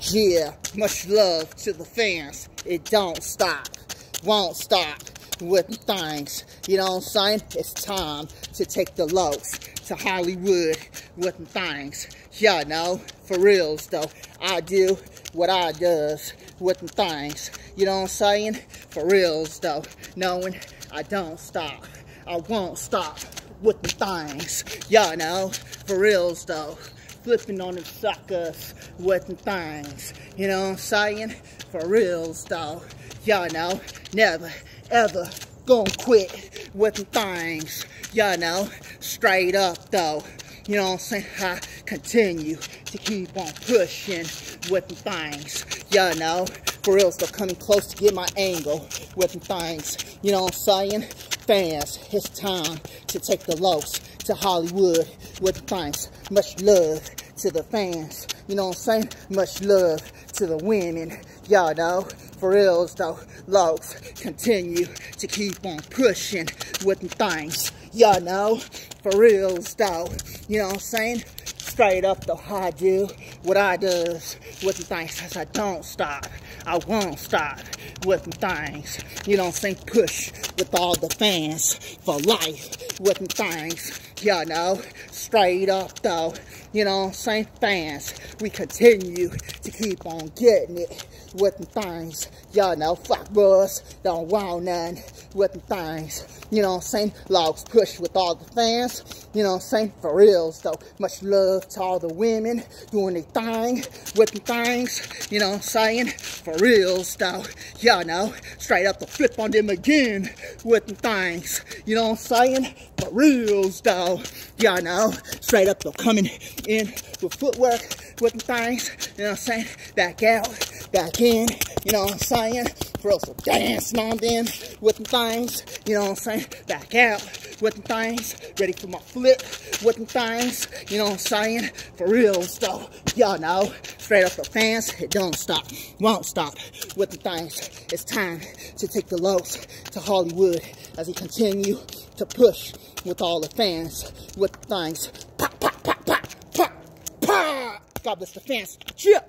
Yeah, much love to the fans. It don't stop, won't stop with things. You know what I'm saying? It's time to take the lows to Hollywood with things. Y'all know, for reals though, I do what I does with things. You know what I'm saying? For reals though, knowing I don't stop. I won't stop with the things. Y'all know, for reals though flipping on them suckers with them things. You know what I'm saying? For reals though. Y'all know, never, ever gonna quit with them things. Y'all know, straight up though. You know what I'm saying? I continue to keep on pushing with them things. Y'all know, for real, still coming close to get my angle with them things. You know what I'm saying? Fans, it's time to take the lows to Hollywood with the things. Much love to the fans. You know what I'm saying? Much love to the women. Y'all know, for reals though, lows continue to keep on pushing with the things. Y'all know, for reals though, you know what I'm saying? Straight up though, I do what I does with the things. Cause I don't stop. I won't stop with the things. You I'm saying? Push with all the fans for life with the things. Y'all know, straight up though. You know what I'm saying? Fans, we continue to keep on getting it with the things. Y'all know, fuck boys, don't want none with the things. You know what I'm saying? Locs push with all the fans. You know what I'm saying? For reals though. Much love to all the women doing their thing with the things. You know what I'm saying? For reals though. Y'all know, straight up to flip on them again with the things. You know what I'm saying? For reals though. Y'all know, straight up to coming in with footwork with the things. You know what I'm saying? Back out, back in. You know what I'm saying? Us to dancing on them with the things. You know what I'm saying? Back out with the things. Ready for my flip with the things. You know what I'm saying? For real though. Y'all know. Straight up the fans. It don't stop. Won't stop with the things. It's time to take the lows to Hollywood as he continue to push with all the fans with things. Pop, pop, pop, pop, pop, pop. God bless the fans. Cheer.